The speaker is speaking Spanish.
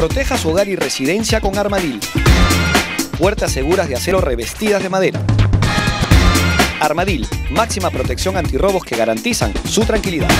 Proteja su hogar y residencia con Armadil. Puertas seguras de acero revestidas de madera. Armadil, máxima protección antirrobos que garantizan su tranquilidad.